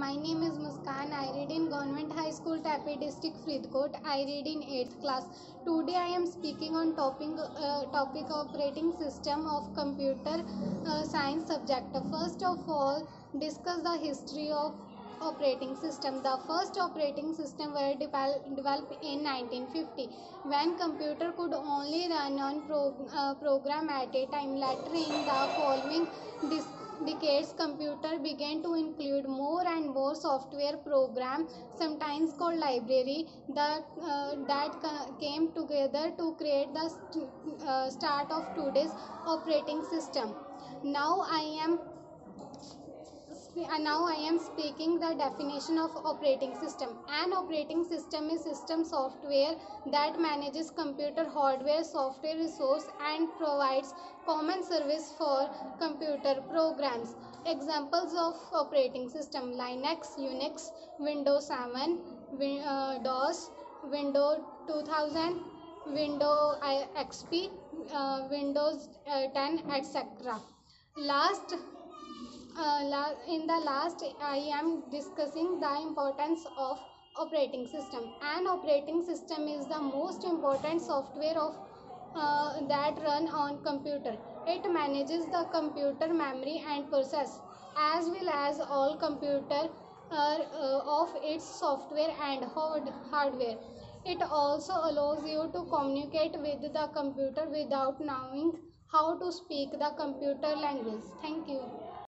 My name is Muskan. I read in Government High School, Tapi District, Faridkot. I read in 8th class. Today I am speaking on topic, uh, topic operating system of computer uh, science subject. First of all, discuss the history of operating system. The first operating system were devel- developed in 1950 when computer could only run on pro- uh, program at a time. Later in the following decades computer began to include more software program sometimes called library that uh, that came together to create the st- uh, start of today's operating system. Now i am now I am speaking the definition of operating system. An operating system is system software that manages computer hardware, software resource and provides common service for computer programs. Examples of operating system Linux, Unix, Windows 7, Win- uh, DOS, Windows 2000, Windows XP, uh, Windows uh, 10, etc. Last uh, in the last i am discussing the importance of operating system. An operating system is the most important software of uh, that run on computer. It manages the computer memory and process as well as all computer uh, uh, of its software and hard- hardware. It also allows you to communicate with the computer without knowing how to speak the computer language. Thank you